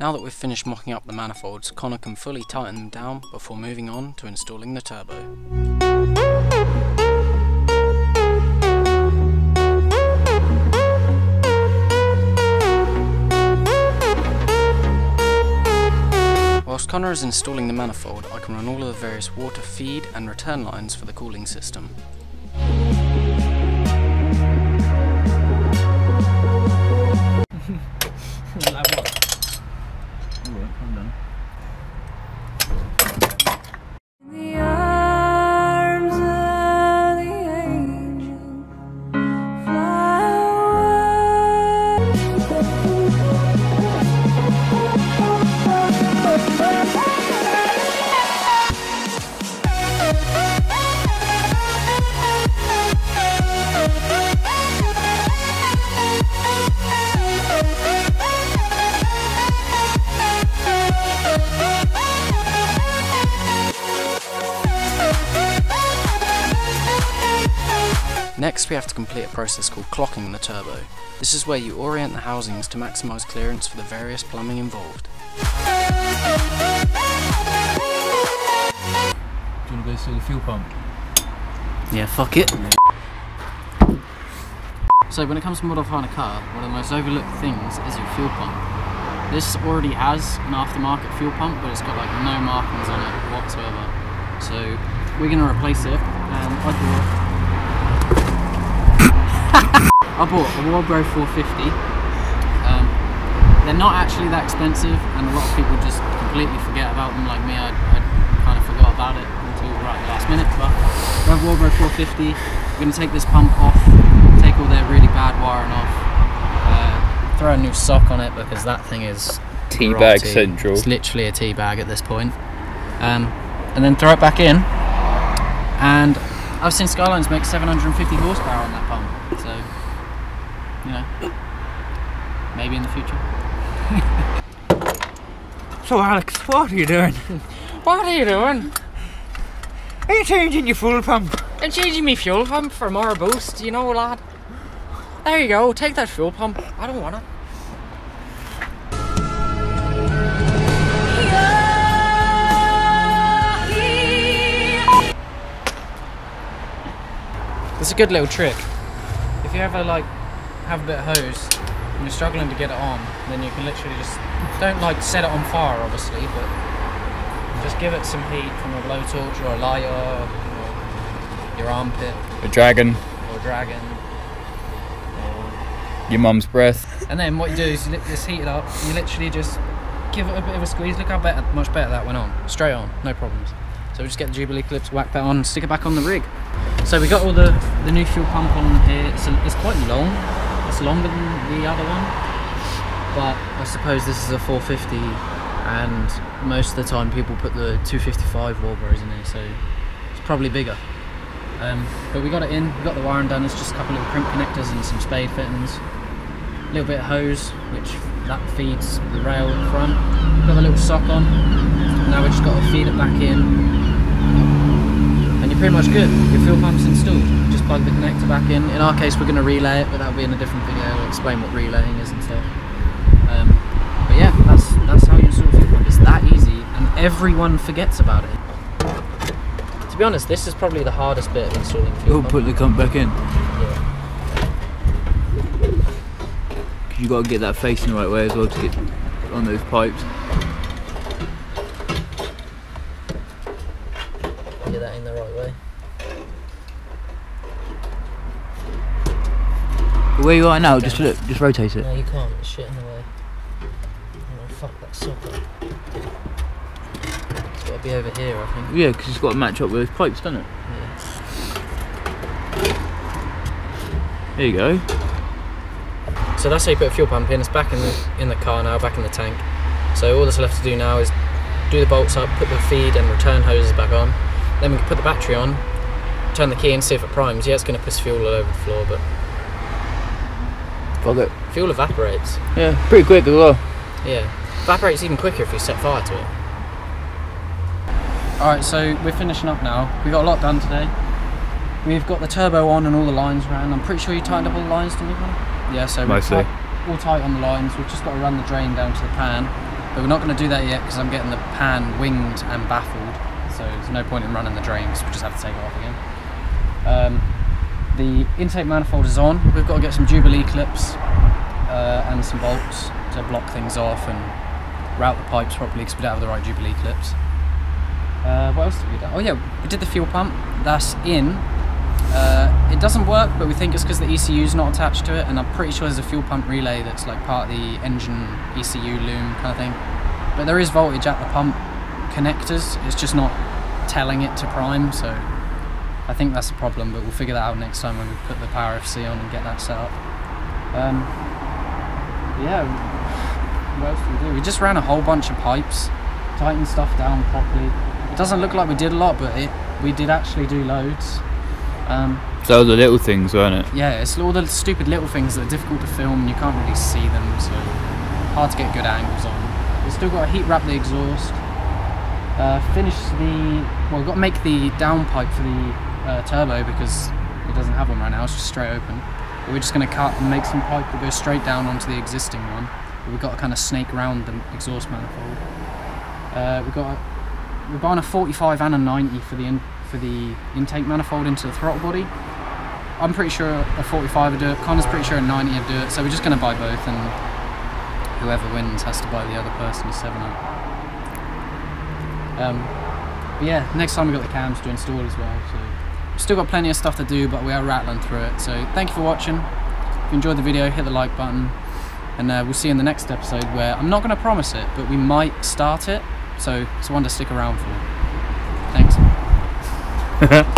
Now that we've finished mocking up the manifolds, Connor can fully tighten them down before moving on to installing the turbo. Whilst Connor is installing the manifold, I can run all of the various water feed and return lines for the cooling system. done. Next we have to complete a process called clocking the turbo. This is where you orient the housings to maximise clearance for the various plumbing involved. Do you want to go see the fuel pump? Yeah, fuck it. So when it comes to modifying a car, one of the most overlooked things is your fuel pump. This already has an aftermarket fuel pump, but it's got like no markings on it whatsoever. So we're gonna replace it, and I bought I bought a Walbro 450. Um, they're not actually that expensive, and a lot of people just completely forget about them. Like me, I, I kind of forgot about it until right at the last minute. But we have Walbro 450. We're going to take this pump off, take all their really bad wiring off, uh, throw a new sock on it because that thing is Teabag central. It's literally a tea bag at this point. Um, and then throw it back in. And I've seen Skylines make 750 horsepower on that pump. So, you know, maybe in the future. So Alex, what are you doing? What are you doing? Are you changing your fuel pump? I'm changing my fuel pump for more boost, you know, lad. There you go, take that fuel pump. I don't want it. It's a good little trick. If you ever like have a bit of hose and you're struggling to get it on, then you can literally just don't like set it on fire, obviously, but just give it some heat from a blowtorch or a lighter, or your armpit A dragon, or a dragon. Or... your mum's breath. And then what you do is you just heat it up. You literally just give it a bit of a squeeze. Look how better, much better that went on. Straight on, no problems. So we just get the Jubilee clips, whack that on, stick it back on the rig. So we got all the, the new fuel pump on here. It's, a, it's quite long. Longer than the other one. But I suppose this is a 450 and most of the time people put the 255 Walbros in here, so it's probably bigger. Um, but we got it in, we got the wiring done, it's just a couple of crimp connectors and some spade fittings. A little bit of hose, which that feeds the rail the front. Got a little sock on. Now we just got to feed it back in. Pretty much good. Your fuel pump's installed. Just plug the connector back in. In our case, we're going to relay it, but that'll be in a different video. I'll explain what relaying is and stuff. Um, but yeah, that's that's how you install a fuel pump. It's that easy, and everyone forgets about it. To be honest, this is probably the hardest bit of installing fuel You'll pump. put the pump back in. Yeah. You got to get that facing the right way as well to get on those pipes. That in the right way. Where you are now, just look, just rotate it. No, you can't. It's shit in the way. Oh, fuck that socket. It's got to be over here, I think. Yeah, because it's got to match up with those pipes, doesn't it? Yeah. There you go. So that's how you put a fuel pump in. It's back in the in the car now, back in the tank. So all that's left to do now is do the bolts up, put the feed and return hoses back on. Then we can put the battery on, turn the key and see if it primes. Yeah, it's going to piss fuel all over the floor, but Fuck it. fuel evaporates. Yeah, pretty quick as well. Yeah, evaporates even quicker if you set fire to it. Alright, so we're finishing up now. We got a lot done today. We've got the turbo on and all the lines ran. I'm pretty sure you tightened up all the lines, didn't you, Connor? Yeah, so we're tight- all tight on the lines. We've just got to run the drain down to the pan. But we're not going to do that yet because I'm getting the pan winged and baffled. So there's no point in running the drain because we just have to take it off again. Um, the intake manifold is on. We've got to get some Jubilee clips uh, and some bolts to block things off and route the pipes properly because we don't have the right Jubilee clips. Uh, what else did we do? Oh yeah, we did the fuel pump. That's in. Uh, it doesn't work, but we think it's because the ECU is not attached to it, and I'm pretty sure there's a fuel pump relay that's like part of the engine ECU loom kind of thing. But there is voltage at the pump connectors. It's just not telling it to prime, so I think that's the problem. But we'll figure that out next time when we put the Power FC on and get that set up. Um, yeah. What else did we do? We just ran a whole bunch of pipes, tightened stuff down properly. It doesn't look like we did a lot, but it we did actually do loads. Um, So the little things, weren't it? yeah, it's all the stupid little things that are difficult to film and you can't really see them, so hard to get good angles on. We've still got to heat wrap the exhaust. Uh, finish the. Well, we've got to make the down pipe for the uh, turbo because it doesn't have one right now, it's just straight open. But we're just going to cut and make some pipe that goes straight down onto the existing one. But we've got to kind of snake around the exhaust manifold. Uh, we've got. A, we're buying a 45 and a 90 for the in, for the intake manifold into the throttle body. I'm pretty sure a 45 would do it. Connor's pretty sure a 90 would do it. So we're just going to buy both, and whoever wins has to buy the other person's seven up. Um, but yeah, next time we got the cams to install as well. So we've still got plenty of stuff to do, but we are rattling through it. So thank you for watching. If you enjoyed the video, hit the like button, and uh, we'll see you in the next episode. Where I'm not going to promise it, but we might start it. So it's one to stick around for. Thanks.